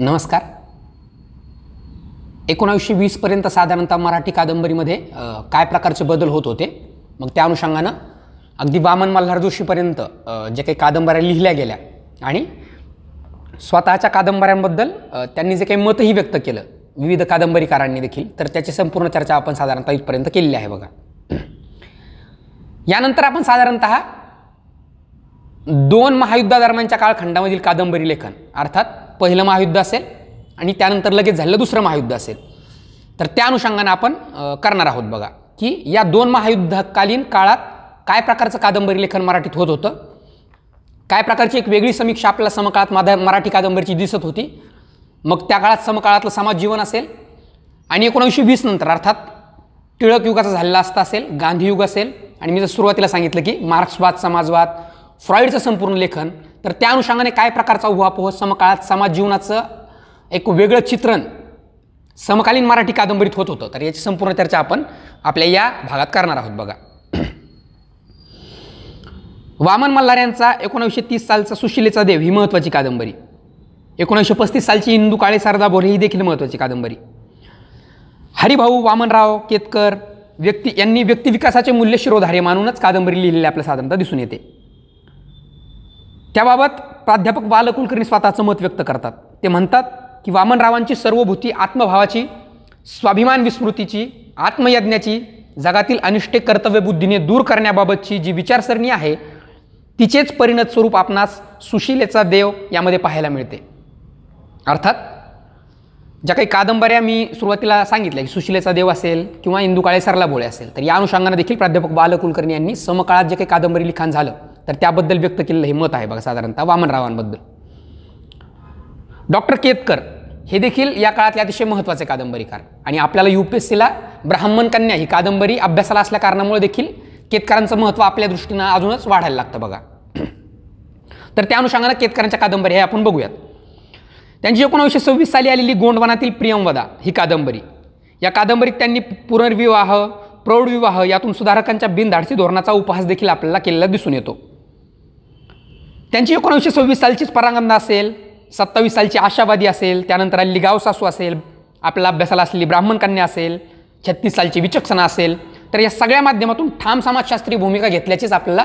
नमस्कार. एकोणावीसशे वीसपर्यंत साधारणतः मराठी कादंबरीमध्ये काय प्रकारचे बदल होत होते? मग त्या अनुषंगानं अगदी वामन मल्हार जोशीपर्यंत जे काही कादंबऱ्या लिहिल्या गेल्या आणि स्वतःच्या कादंबऱ्यांबद्दल त्यांनी जे काही मतही व्यक्त केलं विविध कादंबरीकारांनी देखील तर त्याची संपूर्ण चर्चा आपण साधारणतः इथपर्यंत केलेली आहे बघा. यानंतर आपण साधारणतः दोन महायुद्धादरम्यानच्या कालखंडामधील कादंबरी लेखन अर्थात पहिलं महायुद्ध असेल आणि त्यानंतर लगेच झालेलं दुसरं महायुद्ध असेल. तर त्या अनुषंगानं आपण करणार आहोत बघा की या दोन महायुद्धकालीन काळात काय प्रकारचं कादंबरी लेखन मराठीत होत होतं? काय प्रकारची एक वेगळी समीक्षा आपल्याला समकाळात माधा मराठी कादंबरीची दिसत होती? मग त्या काळात समकाळातलं समाज जीवन असेल? आणि एकोणीसशे वीस नंतर अर्थात टिळक युगाचा झालेला असता असेल गांधी युग असेल आणि मी जर सुरुवातीला सांगितलं की मार्क्सवाद समाजवाद फ्रॉईडचं संपूर्ण लेखन तर त्या अनुषंगाने काय प्रकारचा उहापोह समकाळात समाज जीवनाचं एक वेगळं चित्रण समकालीन मराठी कादंबरीत होत होतं. तर याची संपूर्ण चर्चा आपण आपल्या या भागात करणार आहोत बघा. वामन मल्हार यांचा एकोणीसशे तीस सालचा सुशिलेचा देव ही महत्त्वाची कादंबरी. एकोणीसशे पस्तीस सालची हिंदू काळे सारदा बोरे ही देखील महत्त्वाची कादंबरी. हरिभाऊ वामनराव केतकर व्यक्ती यांनी व्यक्तिविकासाचे मूल्य शिरोधारे मानूनच कादंबरी लिहिलेली आपल्या साधारणतः दिसून येते. त्याबाबत प्राध्यापक बालकुलकर्णी स्वतःचं मत व्यक्त करतात. ते म्हणतात की वामनरावांची सर्वभूती आत्मभावाची स्वाभिमान विस्मृतीची आत्मयज्ञाची जगातील अनिष्टे कर्तव्यबुद्धीने दूर करण्याबाबतची जी विचारसरणी आहे तिचेच परिणत स्वरूप आपणास सुशिलेचा देव यामध्ये पाहायला मिळते. अर्थात ज्या काही कादंबऱ्या मी सुरुवातीला सांगितल्या की सुशिलेचा देव असेल किंवा इंदू काळे सरला भोळे असेल तर या अनुषंगाने देखील प्राध्यापक बालकुलकर्णी यांनी समकाळात जे काही कादंबरी लिखाण झालं तर त्याबद्दल व्यक्त केलेलं हे मत आहे बघा साधारणतः वामनरावांबद्दल. डॉक्टर केतकर हे देखील या काळातले अतिशय महत्त्वाचे कादंबरीकार आणि आपल्याला यू पी एस सीला ब्राह्मण कन्या ही कादंबरी अभ्यासाला असल्या कारणामुळे देखील केतकरांचं महत्त्व आपल्या दृष्टीनं अजूनच वाढायला लागतं बघा. तर त्या अनुषंगानं केतकरांच्या कादंबरी हे आपण बघूयात. त्यांची एकोणावीसशे सव्वीस साली आलेली गोंडवनातील प्रियमवदा ही कादंबरी. या कादंबरीत त्यांनी पुनर्विवाह प्रौढविवाह यातून सुधारकांच्या बिनधाडसी धोरणाचा उपहास देखील आपल्याला केलेला दिसून येतो. त्यांची एकोणीसशे सव्वीस सालचीच परांगंदा असेल सत्तावीस सालची आशावादी असेल त्यानंतर आलेली गाव सासू असेल आपल्या अभ्यासाला असलेली ब्राह्मण कन्या असेल छत्तीस सालची विचक्षणा असेल तर या सगळ्या माध्यमातून ठाम समाजशास्त्रीय भूमिका घेतल्याचीच आपल्याला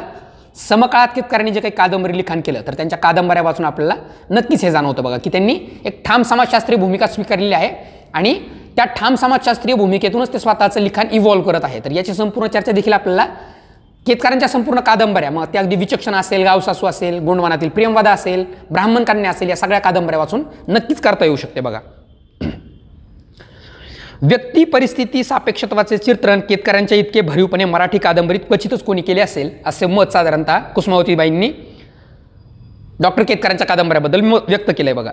समकाळात केतकरांनी जे काही कादंबरी लिखाण केलं तर त्यांच्या कादंबऱ्या वाचून आपल्याला नक्कीच हे जाणवतं बघा की त्यांनी एक ठाम समाजशास्त्रीय भूमिका स्वीकारलेली आहे आणि त्या ठाम समाजशास्त्रीय भूमिकेतूनच ते स्वतःचं लिखाण इव्हॉल्व्ह करत आहे. तर याची संपूर्ण चर्चा देखील आपल्याला केतकरांच्या संपूर्ण कादंबऱ्या मग त्या अगदी विचक्षण असेल गावसासू असेल गोंडवानातील प्रेमवादा असेल ब्राह्मण कन्या असेल या सगळ्या कादंबऱ्या वाचून नक्कीच करता येऊ शकते बघा. व्यक्ती परिस्थिती सापेक्षत्वाचे चित्रण केतकरांच्या इतके भरीवपणे मराठी कादंबरीत क्वचितच कोणी केले असेल असे मत साधारणतः कुसुमावतीबाईंनी डॉक्टर केतकरांच्या कादंबऱ्याबद्दल मत व्यक्त केलं आहे बघा.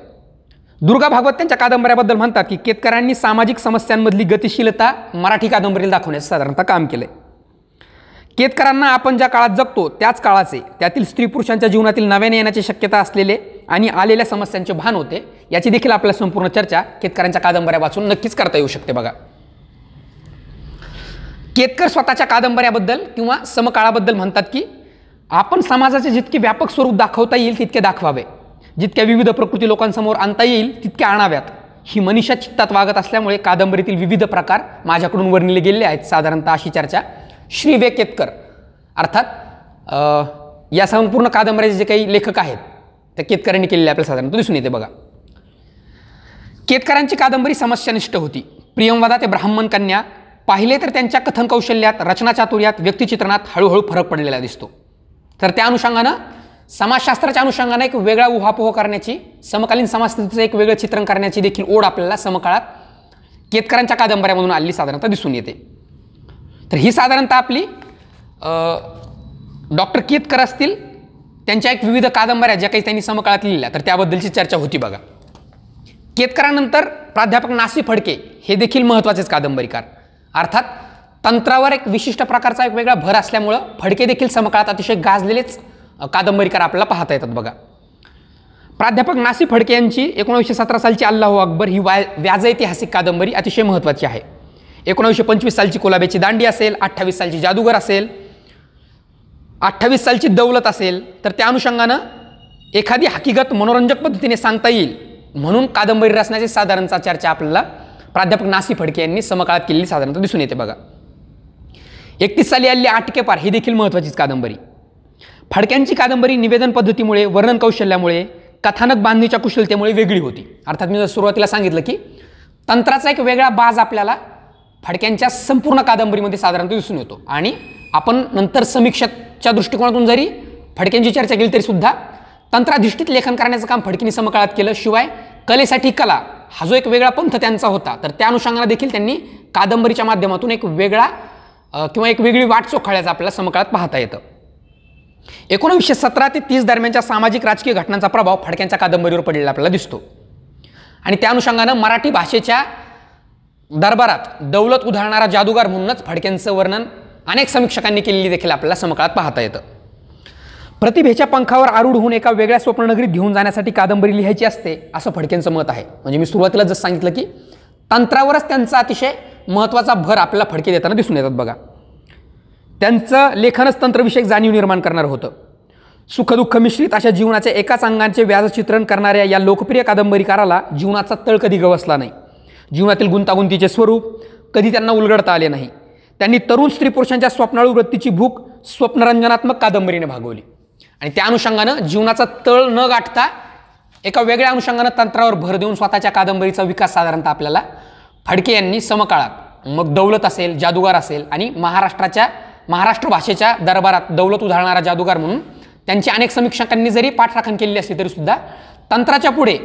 दुर्गा भागवत त्यांच्या कादंबऱ्याबद्दल म्हणतात की केतकरांनी सामाजिक समस्यांमधली गतिशीलता मराठी कादंबरीला दाखवण्याचं साधारणतः काम केलं आहे केतकरांना आपण ज्या काळात जगतो त्याच काळाचे. त्यातील स्त्री पुरुषांच्या जीवनातील नव्याने येण्याची शक्यता असलेले आणि आलेल्या समस्यांचे भान होते याची देखील आपल्याला संपूर्ण चर्चा केतकरांच्या कादंबऱ्या वाचून नक्कीच करता येऊ शकते बघा. केतकर स्वतःच्या कादंबऱ्याबद्दल किंवा समकाळाबद्दल म्हणतात की आपण समाजाचे जितके व्यापक स्वरूप दाखवता येईल तितके दाखवावे. जितक्या विविध प्रकृती लोकांसमोर आणता येईल तितक्या आणाव्यात. ही मनीषा चित्तात वागत असल्यामुळे कादंबरीतील विविध प्रकार माझ्याकडून वर्णिले गेलेले आहेत साधारणतः अशी चर्चा. श्री वे केतकर अर्थात या संपूर्ण कादंबऱ्याचे जे काही लेखक आहेत त्या केतकरांनी केलेले आपल्याला साधारणतः दिसून येते बघा. केतकरांची कादंबरी समस्यानिष्ठ होती. प्रियमवादा ते ब्राह्मण कन्या पाहिले तर त्यांच्या कथन कौशल्यात रचनाचातुर्यात व्यक्तिचित्रणात हळूहळू फरक पडलेला दिसतो. तर त्या अनुषंगानं समाजशास्त्राच्या अनुषंगानं एक वेगळा उहापोह करण्याची समकालीन समाजस्थितीचं एक वेगळं चित्रण करण्याची देखील ओढ आपल्याला समकाळात केतकरांच्या कादंबऱ्यामधून आलेली साधारणतः दिसून येते. तर ही साधारणतः आपली डॉक्टर केतकर असतील त्यांच्या एक विविध कादंबऱ्या ज्या काही त्यांनी समकाळात लिहिल्या तर त्याबद्दलची चर्चा होती बघा. केतकरानंतर प्राध्यापक नासी फडके हे देखील महत्त्वाचेच कादंबरीकार. अर्थात तंत्रावर एक विशिष्ट प्रकारचा एक वेगळा भर असल्यामुळं फडके देखील समकाळात अतिशय गाजलेलेच कादंबरीकार आपल्याला पाहता येतात बघा. प्राध्यापक नासी फडके यांची एकोणीसशे सतरा सालची अल्लाह अकबर ही वाय व्याज ऐतिहासिक कादंबरी अतिशय महत्त्वाची आहे. एकोणीसशे पंचवीस सालची कोलाब्याची दांडी असेल अठ्ठावीस सालची जादूगर असेल अठ्ठावीस सालची दौलत असेल तर त्या अनुषंगानं एखादी हकीकत मनोरंजक पद्धतीने सांगता येईल. म्हणून कादंबरी रचण्याची साधारणचा चर्चा आपल्याला प्राध्यापक नासी फडके यांनी समकाळात केलेली साधारणतः दिसून येते बघा. एकतीस साली आलेली आटकेपार ही देखील महत्त्वाचीच कादंबरी. फडक्यांची कादंबरी निवेदन पद्धतीमुळे वर्णन कौशल्यामुळे कथानक बांधणीच्या कुशलतेमुळे वेगळी होती. अर्थात मी जर सुरुवातीला सांगितलं की तंत्राचा एक वेगळा बाज आपल्याला फडक्यांच्या संपूर्ण कादंबरीमध्ये साधारणतः दिसून येतो. आणि आपण नंतर समीक्षाच्या दृष्टिकोनातून जरी फडक्यांची चर्चा केली तरी सुद्धा तंत्राधिष्ठित लेखन करण्याचं काम फडकीने समकाळात केलं. शिवाय कलेसाठी कला हा जो एक वेगळा पंथ त्यांचा होता तर त्या अनुषंगाने देखील त्यांनी कादंबरीच्या माध्यमातून एक वेगळा किंवा एक वेगळी वाट चोखाळ्याचं आपल्याला समकाळात पाहता येतं. एकोणीसशे सतरा ते तीस दरम्यानच्या सामाजिक राजकीय घटनांचा प्रभाव फडक्यांच्या कादंबरीवर पडलेला आपल्याला दिसतो. आणि त्या अनुषंगानं मराठी भाषेच्या दरबारात दौलत उधळणारा जादूगार म्हणूनच फडक्यांचं वर्णन अनेक समीक्षकांनी केलेली देखील आपल्याला समकाळात पाहता येतं. प्रतिभेच्या पंखावर आरूढ होऊन एका वेगळ्या स्वप्ननगरीत घेऊन जाण्यासाठी कादंबरी लिहायची असते असं फडक्यांचं मत आहे. म्हणजे मी सुरुवातीला जसं सांगितलं की तंत्रावरच त्यांचा अतिशय महत्त्वाचा भर आपल्याला फडके देताना दिसून येतात बघा. त्यांचं लेखनच तंत्रविषयक जाणीव निर्माण करणार होतं. सुखदुःख मिश्रित अशा जीवनाच्या एकाच अंगांचे व्याजचित्रण करणाऱ्या या लोकप्रिय कादंबरीकाराला जीवनाचा तळ कधी गवसला नाही. जीवनातील गुंतागुंतीचे स्वरूप कधी त्यांना उलगडता आले नाही. त्यांनी तरुण स्त्री पुरुषांच्या स्वप्नाळू वृत्तीची भूक स्वप्नरंजनात्मक कादंबरीने भागवली. आणि त्या अनुषंगानं जीवनाचा तळ न गाठता एका वेगळ्या अनुषंगानं तंत्रावर भर देऊन स्वतःच्या कादंबरीचा विकास साधारणतः आपल्याला फडके यांनी समकाळात मग दौलत असेल जादूगार असेल आणि महाराष्ट्राच्या महाराष्ट्र भाषेच्या दरबारात दौलत उधळणारा जादूगार म्हणून त्यांची अनेक समीक्षकांनी जरी पाठराखण केलेली असली तरी सुद्धा तंत्राच्या पुढे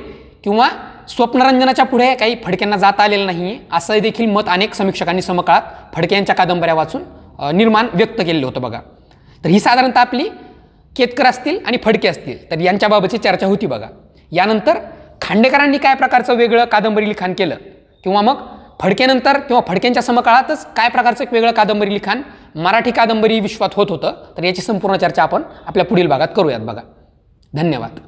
किंवा स्वप्नरंजनाच्या पुढे काही फडक्यांना जाता आलेलं नाही असं देखील मत अनेक समीक्षकांनी समकाळात फडके यांच्या कादंबऱ्या वाचून निर्माण व्यक्त केलेलं होतं बघा. तर ही साधारणतः आपली केतकर असतील आणि फडके असतील तर यांच्याबाबतची चर्चा होती बघा. यानंतर खांडेकरांनी काय प्रकारचं वेगळं कादंबरी लिखाण केलं? किंवा मग फडक्यानंतर किंवा फडक्यांच्या समकाळातच काय प्रकारचं एक वेगळं कादंबरी लिखाण मराठी कादंबरी विश्वात होत होतं? तर याची संपूर्ण चर्चा आपण आपल्या पुढील भागात करूयात बघा. धन्यवाद.